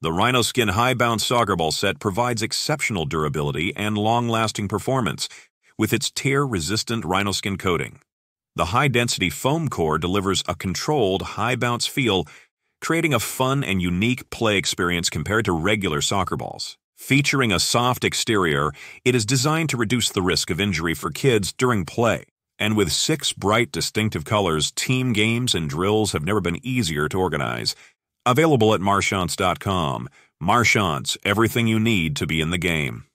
The Rhino Skin High Bounce Soccer Ball set provides exceptional durability and long-lasting performance with its tear-resistant Rhino Skin coating. The high-density foam core delivers a controlled, high-bounce feel, creating a fun and unique play experience compared to regular soccer balls. Featuring a soft exterior, it is designed to reduce the risk of injury for kids during play. And with six bright, distinctive colors, team games and drills have never been easier to organize. Available at Marchants.com. Marchants, everything you need to be in the game.